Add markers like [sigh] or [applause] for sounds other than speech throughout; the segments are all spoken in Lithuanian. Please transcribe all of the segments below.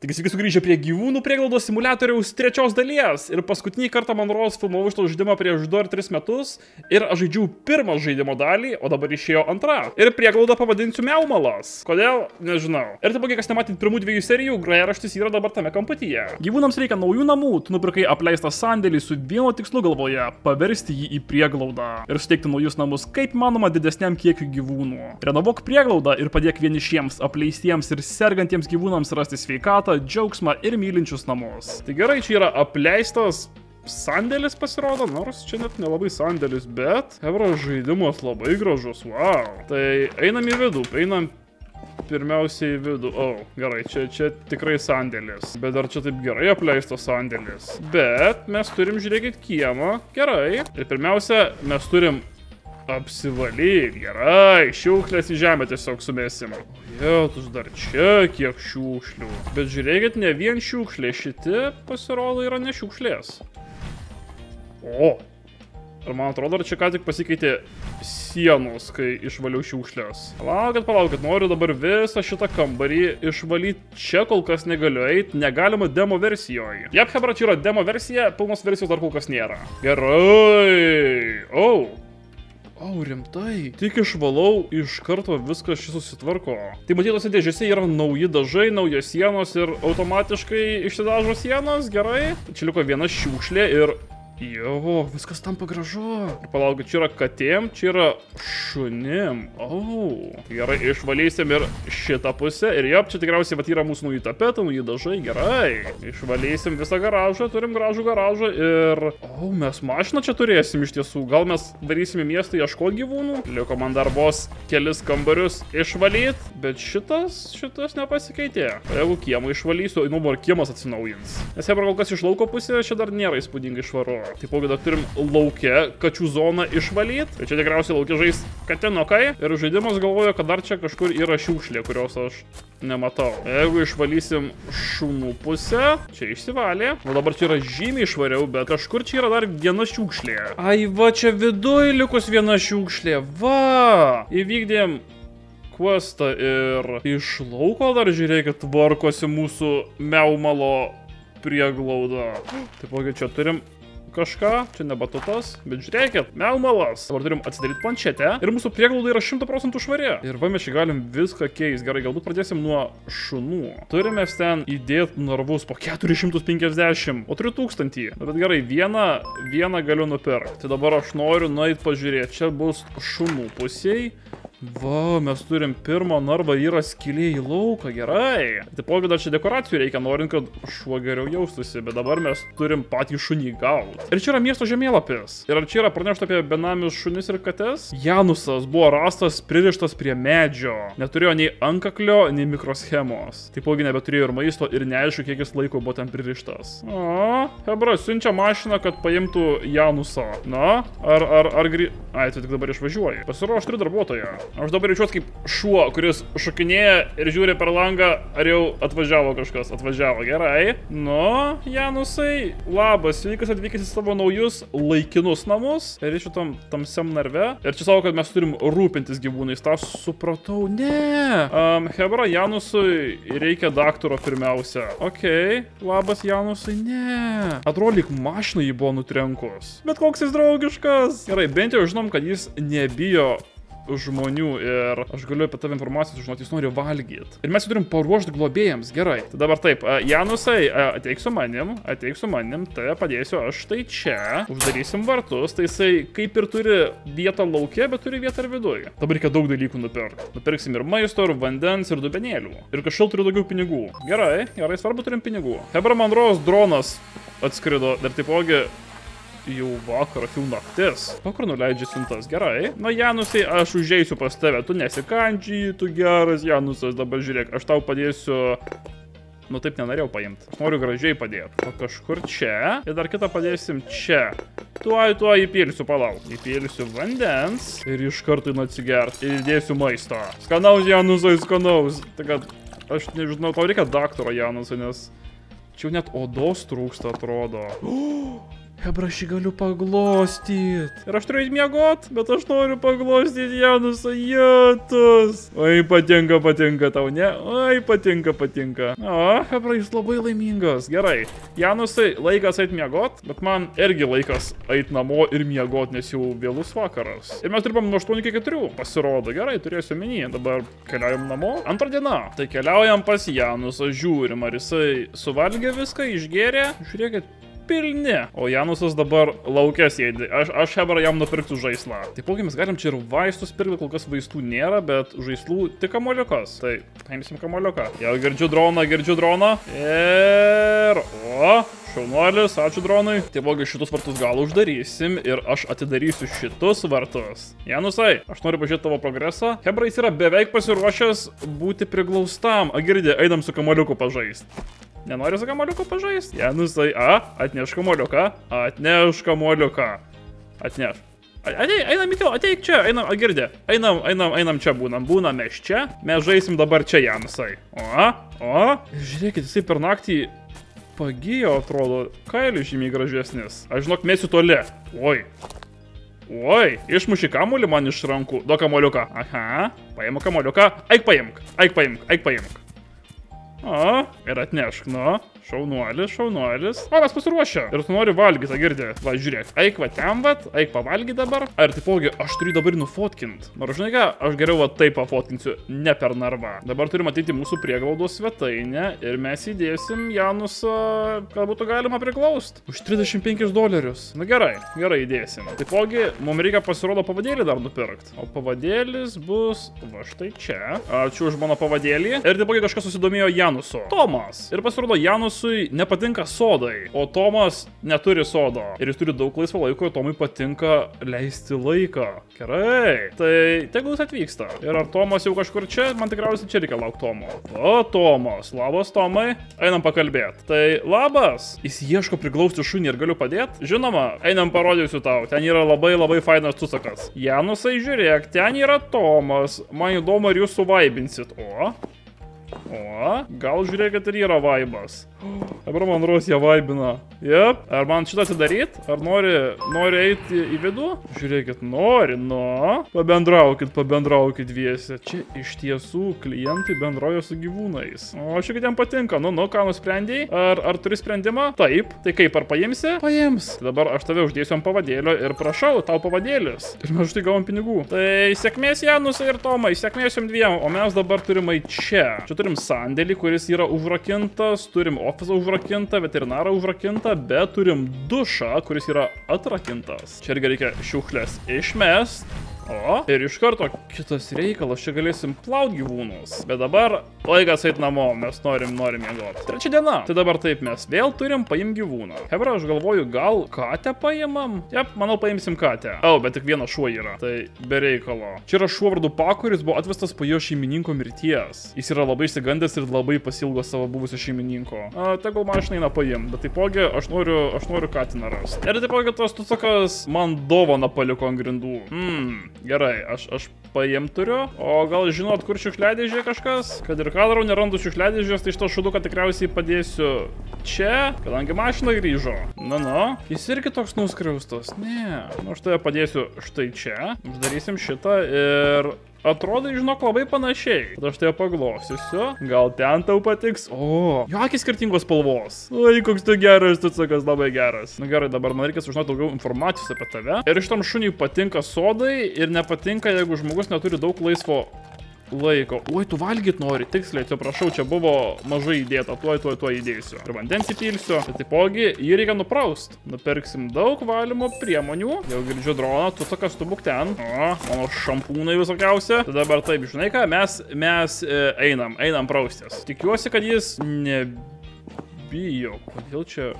Taigi sveiki sugrįžę prie gyvūnų prieglaudos simulatoriaus trečios dalies. Ir paskutinį kartą man rodos filmavau šitą žaidimą prieš 2 ar 3 metus. Ir aš žaidžiau pirmą žaidimo dalį, o dabar išėjo antra. Ir prieglaudą pavadinsiu Meumalas. Kodėl? Nežinau. Ir taip, kas nematėt pirmų dviejų serijų, grajaraštis yra dabar tame kamputyje. Gyvūnams reikia naujų namų, tu nupirkai apleistą sandėlį su vienu tikslu galvoje - paversti jį į prieglaudą. Ir suteikti naujus namus kaip manoma didesniam kiekiu gyvūnų. Renovuok prieglaudą ir padėk vienišiems, apleistiems ir sergantiems gyvūnams rasti sveikatą sveikatą, džiaugsmą ir mylinčius namus. Tai gerai, čia yra apleistas sandėlis pasirodo, nors čia net nelabai sandėlis, bet Evro žaidimas labai gražus, wow. Tai einam į vidų, einam pirmiausiai į vidų. O, oh, gerai, čia, čia tikrai sandėlis. Bet dar čia taip gerai apleistas sandėlis. Bet mes turim, žiūrėkit, kiemą. Gerai. Ir pirmiausia, mes turim apsivalyt. Gerai, šiukšlės į žemę tiesiog sumesim. Jėtus dar čia kiek šiukšlių. Bet žiūrėkit, ne vien šiukšlė, šitie pasirodo yra ne šiukšlės. O, ir man atrodo, ar čia ką tik pasikeitė sienos, kai išvaliau šiukšlės. Palaukit, palaukit, noriu dabar visą šitą kambarį išvalyti. Čia kol kas negaliu eiti, negalima demo versijoje. Jep, Hebra, čia yra demo versija, pilnos versijos dar kol kas nėra. Gerai. O, oh. O, rimtai. Tik išvalau, iš karto viskas šis susitvarko. Tai matytose dėžėse yra nauji dažai, naujos sienos ir automatiškai išsidažo sienos, gerai. Čia liko viena šiukšlė ir Jo, viskas tampa gražu. Palaukit, čia yra katėm, čia yra šunim. Oh. gerai, išvalysim ir šitą pusę. Ir jop, čia tikriausiai vat yra mūsų nauji tapetai, nauji dažai, gerai. Išvalysim visą garažą, turim gražų garažą ir... Oh, mes mašiną čia turėsim iš tiesų. Gal mes darysim į miestą ieškoti gyvūnų. Liko man dar vos kelis kambarius išvalyt, bet šitas, šitas nepasikeitė. Jeigu kiemą išvalysiu, nu, ar kiemas atsinaujins. Nes jeigu kol kas iš lauko pusės, čia dar nėra įspūdingai švaru. Taipogi dar turim laukia kačių zoną išvalyti. Tai čia tikriausiai laukia žais katinukai. Ir žaidimas galvoja, kad dar čia kažkur yra šiukšlė, kurios aš nematau. Jeigu išvalysim šunų pusę, čia išsivalė. O dabar čia yra žymiai švariau, bet kažkur čia yra dar viena šiukšlė. Ai va, čia viduj likus viena šiukšlė. Va! Įvykdėm questą ir iš lauko dar žiūrėkit tvarkosi mūsų meumalo prieglauda. Taipogi čia turim kažką, čia ne batutas, bet žiūrėkit, melmalas. Dabar turim atsidaryti planšetę ir mūsų prieglauda yra 100% švari. Ir va mes čia galim viską keisti. Gerai, galbūt pradėsim nuo šunų. Turime ten įdėti narvus po 450, o turiu 1000. Bet gerai, vieną, vieną galiu nupirkti. Tai dabar aš noriu nueiti pažiūrėti. Čia bus šunų pusiai. Va, mes turim pirmą narvą, yra skylė į lauką, gerai. Taipogi dar čia dekoracijų reikia, norint, kad šuo geriau jaustųsi, bet dabar mes turim patį šunį gauti. Ir čia yra miesto žemėlapis. Ir ar čia yra pranešta apie benamius šunis ir kates? Janusas buvo rastas pririštas prie medžio. Neturėjo nei ankaklio, nei mikroschemos. Taipogi nebeturėjo ir maisto ir neaišku, kiek jis laiko buvo ten pririštas. O, Hebra siunčia mašiną, kad paimtų Janusą. Na, ar, ar, ar grį... Ai, tai tik dabar išvažiuoji. Pasiruoš turiu darbuotoją. Aš dabar jaučiuosi kaip šuo, kuris šokinėja ir žiūri per langą, ar jau atvažiavo kažkas. Atvažiavo, gerai. Nu, Janusai, labas, sveikas atvykęs į savo naujus laikinus namus. Ir iš šitam tamsiam narve. Ir čia savo, kad mes turim rūpintis gyvūnais. Ta supratau, ne. Um, Hebra, Janusui reikia daktaro pirmiausia. Ok, labas Janusai, ne. Atrodo, lyg mašina jį buvo nutrenkus. Bet koks jis draugiškas. Gerai, bent jau žinom, kad jis nebijo žmonių ir aš galiu apie tavę informaciją sužinoti, jis nori valgyti. Ir mes turim paruošti globėjams, gerai. Tai dabar taip, Janusai, ateik su manim, ateik su manim, tai padėsiu aš tai čia, uždarysim vartus, tai jisai kaip ir turi vietą laukia, bet turi vietą ir viduje. Dabar reikia daug dalykų nupirkti. Nupirksim ir maisto, ir vandens, ir dubenėlių. Ir kažkaip turiu daugiau pinigų. Gerai, gerai, svarbu turim pinigų. Hebra Manros dronas atskrido, dar taipogi jau vakaras, jau naktis. O kur nuleidžia siuntas? Gerai. Na, Janusai, aš užeisiu pas tave. Tu nesikandžiai, tu geras Janusas. Dabar žiūrėk, aš tau padėsiu Nu taip nenorėjau paimti. Aš noriu gražiai padėti. O kažkur čia. Ir dar kitą padėsim čia. Tuoj, tuoj įpilsiu, palauk. Įpilsiu vandens. Ir iš karto einu atsigert. Ir įdėsiu maisto. Skanaus, Janusai, skanaus. Tai kad aš nežinau, tau reikia daktaro Janusai, nes čia jau net odos trūksta, atrodo. [gasps] Hebra, aš jį galiu paglostyti. Ir aš turiu įmiegot, bet aš noriu paglostyti Janusą Jėtus. Oi, patinka, patinka tau, ne? Oi, patinka, patinka. O, Hebra, jis labai laimingas. Gerai. Janusai, laikas eit miegot, bet man irgi laikas eit namo ir miegot, nes jau vėlus vakaras. Ir mes dirbam nuo 8 iki 4. Pasirodo, gerai, turėsiu minį. Dabar keliaujam namo. Antrą dieną. Tai keliaujam pas Janusą, žiūrim, ar jisai suvalgė viską, išgėrė. Žiūrėkit, pilni. O Janusas dabar laukia sėdi. Aš, aš Hebra jam nupirksiu žaislą. Taipogi mes galim čia ir vaistus pirkti, kol kas vaistų nėra, bet žaislų tik kamoliukas. Tai paimsim kamoliuką. Jau girdžiu droną, girdžiu droną. Ir... O, šaunuolis, ačiū dronai. Taipogi šitus vartus gal uždarysim ir aš atidarysiu šitus vartus. Janusai, aš noriu pažiūrėti tavo progresą. Hebra jis yra beveik pasiruošęs būti priglaustam. A girdė, einam su kamoliuku pažaisti. Nenori su kamoliuku pažaisti? Janusai, a, atneš kamoliuką, atneš kamoliuką. Atneš. Ateik, einam kilo, ateik čia, einam, girdė, einam, einam, einam čia būnam, būnam mes čia, mes žaisim dabar čia Janusai. O, o, žiūrėkit, jisai per naktį pagijo, atrodo, kailius žymiai gražesnis. Aš žinok, mėsiu toli. Oi. Oi, išmuši kamuolį man iš rankų. Duok kamoliuką. Aha, paimu kamoliuką. Eik paimk, eik paimk, eik paimk. O, ir atnešk, nu. Šaunuolis, šaunuolis. O, mes pasiruošę. Ir tu nori valgyti, girdė. Va, žiūrėk. Eik va ten, va, eik pavalgyti dabar. Ar taipogi, aš turiu dabar nufotkint. Nors žinai ką, aš geriau va taip pafotkinsiu, ne per narvą. Dabar turim matyti mūsų prieglaudos svetainę ir mes įdėsim Janusą, kad būtų galima priglaust. Už 35 dolerius. Na gerai, gerai įdėsim. Taipogi, mums reikia pasirodo pavadėlį dar nupirkti. O pavadėlis bus va štai čia. Ačiū už mano pavadėlį. Ir taipogi kažkas susidomėjo Janusu. Tomas. Ir pasirodo Janusui nepatinka sodai, o Tomas neturi sodo. Ir jis turi daug laisvo laiko ir Tomui patinka leisti laiką. Gerai. Tai tegul jis atvyksta. Ir ar Tomas jau kažkur čia? Man tikriausiai čia reikia laukti Tomo. O, Tomas. Labas, Tomai. Einam pakalbėti. Tai labas. Jis ieško priglausti šunį ir galiu padėti? Žinoma, einam parodysiu tau. Ten yra labai labai fainas tusakas. Janusai, žiūrėk, ten yra Tomas. Man įdomu, ar jūs suvaibinsit. O, O, gal žiūrėkit ir yra vaibas. Dabar man Rusija vaibina. Jep. Ar man šitą atidaryt? Ar nori, nori eiti į vidų? Žiūrėkit, nori, nu. Pabendraukit, pabendraukit dviese. Čia iš tiesų klientai bendrauja su gyvūnais. O šiek tiek patinka. Nu, nu, ką nusprendėjai? Ar, ar turi sprendimą? Taip. Tai kaip, ar paimsi? Paims. Tai dabar aš tave uždėsiu ant pavadėlio ir prašau, tau pavadėlis. Ir mes už tai gavom pinigų. Tai sėkmės Janus ir Tomai, sėkmės jums dviem. O mes dabar turime čia. Čia turim sandėlį, kuris yra užrakintas, turim ofisą užrakintą, veterinarą užrakintą, bet turim dušą, kuris yra atrakintas. Čia irgi reikia šiukšlės išmest. O, ir iš karto kitas reikalas, čia galėsim plaut gyvūnus. Bet dabar laikas eit namo, mes norim, norim mėgoti. Trečia diena. Tai dabar taip, mes vėl turim paim gyvūną. Hebra, aš galvoju, gal katę paimam? Jep, manau, paimsim katę. O, bet tik vienas šuo yra. Tai be reikalo. Čia yra šuo vardu Paku, kuris buvo atvestas po jo šeimininko mirties. Jis yra labai išsigandęs ir labai pasilgo savo buvusio šeimininko. A, tegul mašiną eina paim. Bet taipogi, aš noriu, aš noriu katiną rasti. Ir taipogi tas tusakas man dovana paliko ant grindų. Hmm, Gerai, aš, aš paim turiu. O gal žinot, kur šiukšliadėžė kažkas? Kad ir ką darau, nerandu šiukšliadėžės, tai šitą šuduką tikriausiai padėsiu čia, kadangi mašina grįžo. Na, na, jis irgi toks nuskriaustas. Ne, nu aš tave padėsiu štai čia. Uždarysim šitą ir Atrodo, žinok, labai panašiai. Tada aš tave paglostysiu. Gal ten tau patiks? O, jo akis skirtingos spalvos. Oi, koks tu geras, tu sakas, labai geras. Na gerai, dabar man reikia sužinoti daugiau informacijos apie tave. Ir šitam šuniui patinka sodai ir nepatinka, jeigu žmogus neturi daug laisvo laiko. Oi, tu valgyt nori, tiksliai, atsiprašau, čia buvo mažai įdėta, tuoj, tuoj, tuoj įdėsiu. Ir vandens įpilsiu. Tai taipogi, jį reikia nupraust. Nupirksim daug valymo priemonių. Jau girdžiu droną, tu sakas, tu būk ten. O, mano šampūnai visokiausia. Tai dabar taip, žinai ką, mes, mes e, einam, einam praustis. Tikiuosi, kad jis nebijo. Kodėl čia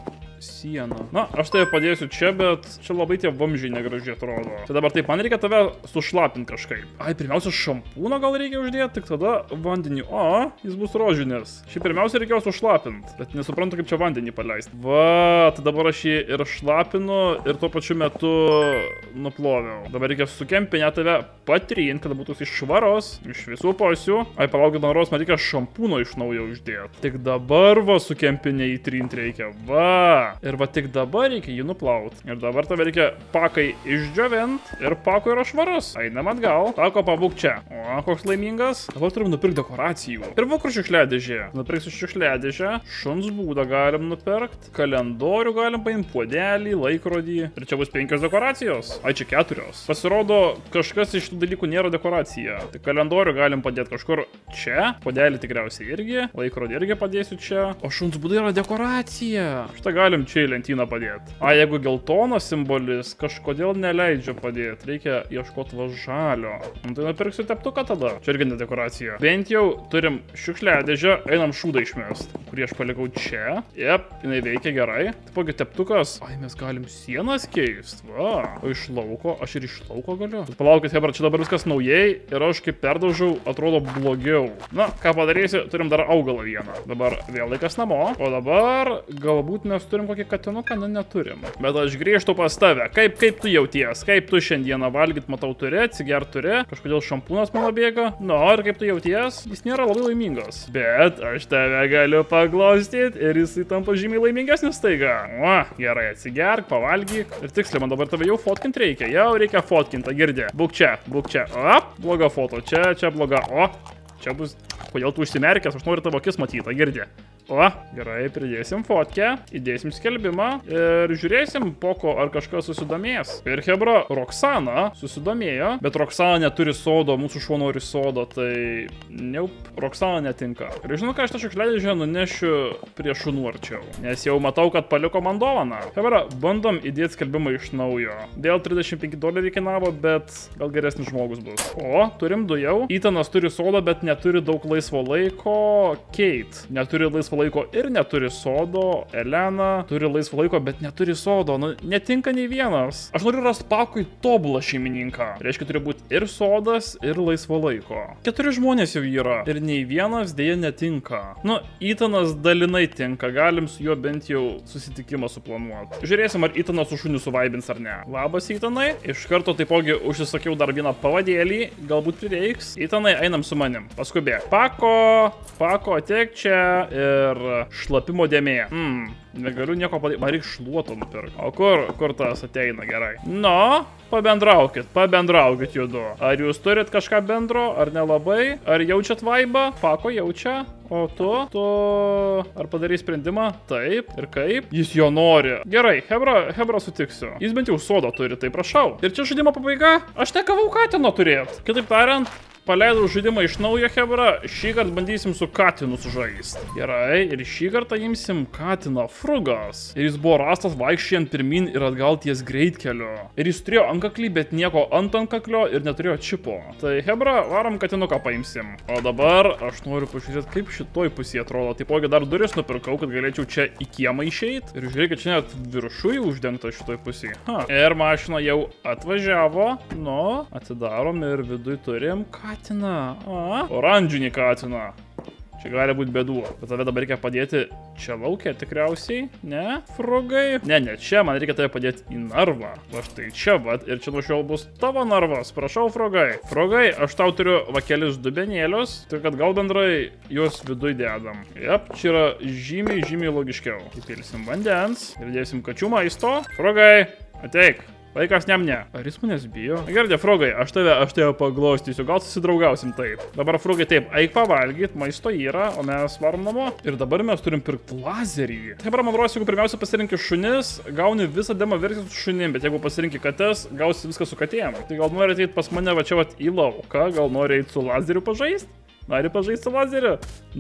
sieną. Na, aš tave padėsiu čia, bet čia labai tie vamžiai negražiai atrodo. Tai dabar taip, man reikia tave sušlapinti kažkaip. Ai, pirmiausia, šampūną gal reikia uždėti, tik tada vandenį. O, jis bus rožinis. Šį pirmiausia reikėjo sušlapinti, bet nesuprantu, kaip čia vandenį paleisti. Va, tai dabar aš jį ir šlapinu, ir tuo pačiu metu nuploviau. Dabar reikia sukempinę tave patrinti, kad būtų jis švaros, iš visų pusių. Ai, palaukit, noros, man reikia šampūno iš naujo uždėti. Tik dabar va sukempinę įtrinti reikia. Va. Ir va tik dabar reikia jį nuplauti. Ir dabar tave reikia pakai išdžiovint. Ir pako yra švarus. Einam atgal. Pako pabūk čia. O, koks laimingas. Dabar turim nupirkti dekoracijų. Ir va kur šiukšliadėžė. Nupirksiu šiukšliadėžę. Šuns būdą galim nupirkti. Kalendorių galim paimti. Puodelį, laikrodį. Ir čia bus penkios dekoracijos. Ai, čia keturios. Pasirodo, kažkas iš tų dalykų nėra dekoracija. Tai kalendorių galim padėti kažkur čia. Puodelį tikriausiai irgi. Laikrodį irgi padėsiu čia. O šuns būda yra dekoracija. Šitą galim čia į lentyną padėti. A, jeigu geltonas simbolis kažkodėl neleidžia padėti. Reikia ieškoti va žalio. Nu, tai nupirksiu teptuką tada. Čia irgi ne dekoracija. Bent jau turim šiukšliadėžę, einam šūdą išmest. Kurį aš palikau čia. Jep, jinai veikia gerai. Taipogi teptukas. Ai, mes galim sienas keisti. Va. O iš lauko, aš ir iš lauko galiu. Bet palaukit, Hebra, čia dabar viskas naujai ir aš kaip perdaužau, atrodo blogiau. Na, ką padarysi, turim dar augalą vieną. Dabar vėl laikas namo. O dabar galbūt mes turim kokį katinuką, na neturim. Bet aš grįžtu pas tave. Kaip, kaip tu jauties? Kaip tu šiandieną valgyt, matau, turi, atsigert turi. Kažkodėl šampūnas mano bėga. Nu, ir kaip tu jauties? Jis nėra labai laimingas. Bet aš tave galiu paglostyti ir jisai tampa žymiai laimingesnis staiga. O, gerai, atsigerk, pavalgyk. Ir tiksliai, man dabar tave jau fotkint reikia. Jau reikia fotkint, girdė. Būk čia, būk čia. O, bloga foto. Čia, čia bloga. O, čia bus... Kodėl tu užsimerkęs? Aš noriu tavo akis matyti, girdė. O, gerai, pridėsim fotkę, įdėsim skelbimą ir žiūrėsim, poko ar kažkas susidomės. Ir Hebra, Roksana susidomėjo, bet Roksana neturi sodo, mūsų šuo nori sodo, tai neup, Roksana netinka. Ir žinau, ką aš tą šiukšliadėžę nunešiu prie šunų arčiau, nes jau matau, kad paliko man dovaną. Hebra, bandom įdėti skelbimą iš naujo. Dėl 35 dolerių kainavo, bet gal geresnis žmogus bus. O, turim du jau. Įtanas turi sodą, bet neturi daug laisvo laiko. Kate neturi laisvo laiko ir neturi sodo. Elena turi laisvo laiko, bet neturi sodo. Nu, netinka nei vienas. Aš noriu rasti pakui tobulą šeimininką. Reiškia, turi būti ir sodas, ir laisvo laiko. Keturi žmonės jau yra. Ir nei vienas dėja netinka. Nu, Įtanas dalinai tinka. Galim su juo bent jau susitikimą suplanuoti. Žiūrėsim, ar Įtanas su šuniu suvaibins ar ne. Labas, Įtanai. Iš karto taipogi užsisakiau dar vieną pavadėlį. Galbūt prireiks. Įtanai, einam su manim. Paskubėk. Pako, pako, ateik čia. Ir šlapimo dėmė. Hmm, negaliu nieko padaryti. Man reikia šluoto nupirkti. O kur, kur tas ateina gerai? Nu, pabendraukit, pabendraukit judu. Ar jūs turit kažką bendro, ar nelabai? Ar jaučiat vaibą? Pako jaučia. O tu, tu ar padarys sprendimą? Taip. Ir kaip? Jis jo nori. Gerai, Hebra, Hebra sutiksiu. Jis bent jau sodą turi, tai prašau. Ir čia žaidimo pabaiga? Aš nekavau katino turėt. Kitaip tariant, paleidau žaidimą iš naujo Hebra, šį kartą bandysim su Katinu sužaisti. Gerai, ir šį kartą imsim Katiną Frugas. Ir jis buvo rastas vaikščiant pirmin ir atgal ties greitkeliu. Ir jis turėjo antkaklį, bet nieko ant antkaklio ir neturėjo čipo. Tai Hebra, varom Katinuką paimsim. O dabar aš noriu pažiūrėti, kaip šitoj pusėje atrodo. Taipogi dar duris nupirkau, kad galėčiau čia į kiemą išeiti. Ir žiūrėkit, čia net viršui uždengta šitoj pusėje. Ha. Ir mašina jau atvažiavo. Nu, atidarom ir viduj turim Katiną katiną. A, oranžinį katiną. Čia gali būti bėdų. Bet tave dabar reikia padėti čia laukia tikriausiai. Ne, frugai. Ne, ne, čia man reikia tave padėti į narvą. Va štai čia, va. Ir čia nuo šiol bus tavo narvas. Prašau, frugai. Frugai, aš tau turiu va kelis dubenėlius. Tai kad gal bendrai juos viduj dedam. Jep, čia yra žymiai, žymiai logiškiau. Įpilsim vandens. Ir dėsim kačių maisto. Frugai, ateik. Vaikas nem ne. Ar jis manęs bijo? Gerai, frogai, aš tave, aš tave paglostysiu, gal susidraugausim taip. Dabar frogai taip, eik pavalgyt, maisto yra, o mes varom namo. Ir dabar mes turim pirkti lazerį. Taip, man rodos, jeigu pirmiausia pasirinkti šunis, gauni visą demo versiją su šunim, bet jeigu pasirinkti kates, gausi viską su katėm. Tai gal nori ateiti pas mane va čia va į lauką, gal nori eiti su lazeriu pažaisti? Nori pažaisti su lazeriu?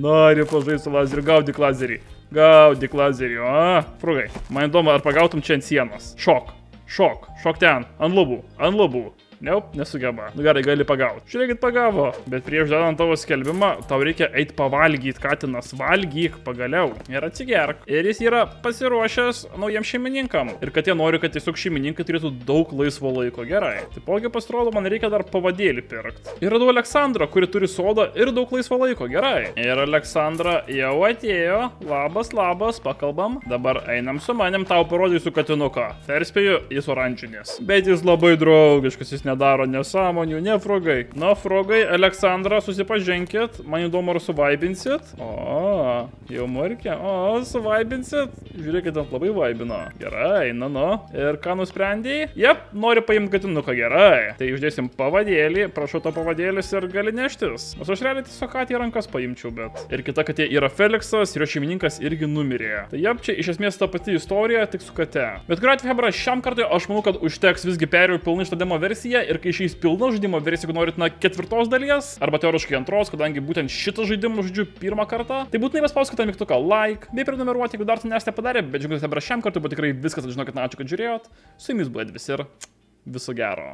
Nori pažaisti su lazeriu, gaudyk lazerį. Gaudyk lazerį, o? Frugai, man įdomu, ar pagautum čia ant sienos. Šok. Šok, šok ten, ant lubų, ant lubų. Neup, nesugeba. Nu gerai, gali pagauti. Žiūrėkit, pagavo. Bet prieš dedant tavo skelbimą, tau reikia eiti pavalgyti, katinas. Valgyk pagaliau. Ir atsigerk. Ir jis yra pasiruošęs naujiem šeimininkam. Ir kad jie nori, kad tiesiog šeimininkai turėtų daug laisvo laiko. Gerai. Taipogi pasirodo, man reikia dar pavadėlį pirkti. Ir radau Aleksandrą, kuri turi sodą ir daug laisvo laiko. Gerai. Ir Aleksandra jau atėjo. Labas, labas, pakalbam. Dabar einam su manim, tau parodysiu katinuką. Perspėju, jis oranžinis. Bet jis labai draugiškas, jis nedaro nesąmonių, ne frogai. Na, frogai, Aleksandra, susipažinkit, man įdomu, ar suvaibinsit. O, jau markė, o, suvaibinsit. Žiūrėkit, ant labai vaibino. Gerai, na, nu. Ir ką nusprendėjai? Jep, noriu paimti katinuką, gerai. Tai uždėsim pavadėlį, prašau to pavadėlis ir gali neštis. Nors aš realiai tiesiog katį rankas paimčiau, bet. Ir kita katė yra Felixas ir jo šeimininkas irgi numirė. Tai jep, čia iš esmės ta pati istorija, tik su kate. Bet kuriuo atveju, Hebra, šiam kartui aš manau, kad užteks visgi perėjau pilnai šitą demo versiją ir kai išeis pilna žaidimo versija, jeigu norit, na, ketvirtos dalies, arba teoriškai antros, kadangi būtent šitą žaidimą žaidžiu pirmą kartą, tai būtinai paspauskite mygtuką like, bei prenumeruoti, jeigu dar to nesate padarę, bet žiūrėkite, Hebra, šiam kartui buvo tikrai viskas, žinokit, na, ačiū, kad žiūrėjot. Su jumis buvo Edvis ir viso gero.